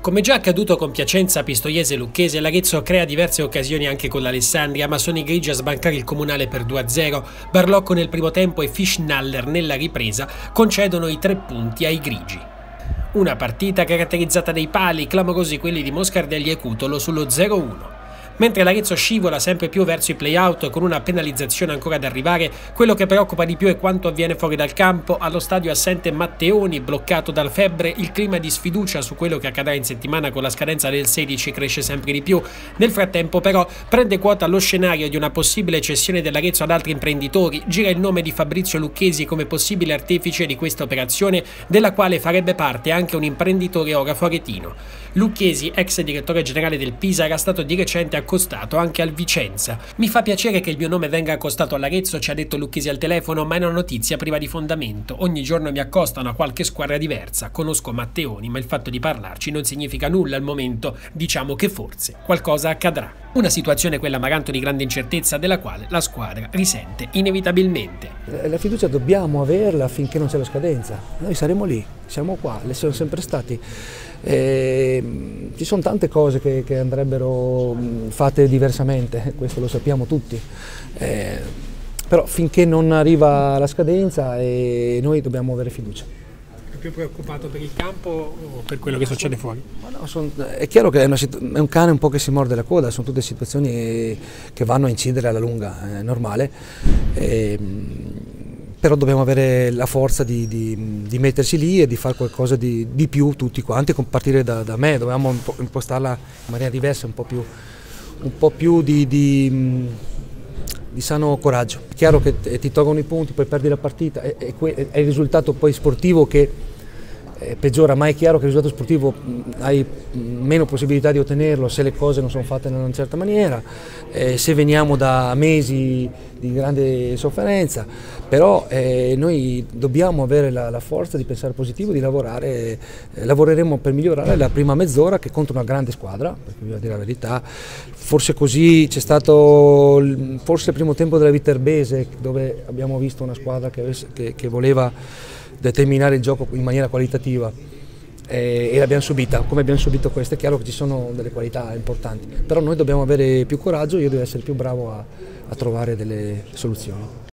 Come già accaduto con Piacenza, Pistoiese Lucchese, l'Arezzo crea diverse occasioni anche con l'Alessandria, ma sono i grigi a sbancare il comunale per 2-0. Barlocco nel primo tempo e Fischnaller nella ripresa concedono i tre punti ai grigi. Una partita caratterizzata dai pali, clamorosi quelli di Moscardelli e Cutolo sullo 0-1. Mentre l'Arezzo scivola sempre più verso i play-out con una penalizzazione ancora da arrivare, quello che preoccupa di più è quanto avviene fuori dal campo. Allo stadio assente Matteoni, bloccato dal febbre, il clima di sfiducia su quello che accadrà in settimana con la scadenza del 16 cresce sempre di più. Nel frattempo, però, prende quota lo scenario di una possibile cessione dell'Arezzo ad altri imprenditori. Gira il nome di Fabrizio Lucchesi come possibile artefice di questa operazione, della quale farebbe parte anche un imprenditore ora foretino. Lucchesi, ex direttore generale del Pisa, era stato di recente accostato anche al Vicenza. Mi fa piacere che il mio nome venga accostato all'Arezzo, ci ha detto Lucchesi al telefono, ma è una notizia priva di fondamento. Ogni giorno mi accostano a qualche squadra diversa. Conosco Matteoni, ma il fatto di parlarci non significa nulla al momento. Diciamo che forse qualcosa accadrà. Una situazione quella Maranto di grande incertezza della quale la squadra risente inevitabilmente. La fiducia dobbiamo averla finché non c'è la scadenza. Noi saremo lì, siamo qua, le siamo sempre stati. Eh, ci sono tante cose che, che, andrebbero fatte diversamente, questo lo sappiamo tutti, eh, però finché non arriva la scadenza eh, noi dobbiamo avere fiducia. È più preoccupato per il campo o per quello che succede fuori? No, son, è chiaro che è, una, è, un cane un po' che si morde la coda, sono tutte situazioni che vanno a incidere alla lunga, è normale. Ehm, però dobbiamo avere la forza di, di, di, mettersi lì e di fare qualcosa di, di più tutti quanti, a partire da, da, me, dobbiamo impostarla in maniera diversa, un po' più, un po più di, sano coraggio. È chiaro che ti tolgono i punti, poi perdi la partita, è, è, è il risultato poi sportivo che eh, peggiora, ma è chiaro che il risultato sportivo hai meno possibilità di ottenerlo se le cose non sono fatte in una certa maniera, eh, se veniamo da mesi di grande sofferenza, però eh, noi dobbiamo avere la, la, forza di pensare positivo, di lavorare, eh, lavoreremo per migliorare la prima mezz'ora che contro una grande squadra, perché bisogna dire la verità, forse così c'è stato forse il primo tempo della Viterbese dove abbiamo visto una squadra che, che, che voleva determinare il gioco in maniera qualitativa eh, e l'abbiamo subita, come abbiamo subito questa, è chiaro che ci sono delle qualità importanti, però noi dobbiamo avere più coraggio, io devo essere più bravo a, a trovare delle soluzioni.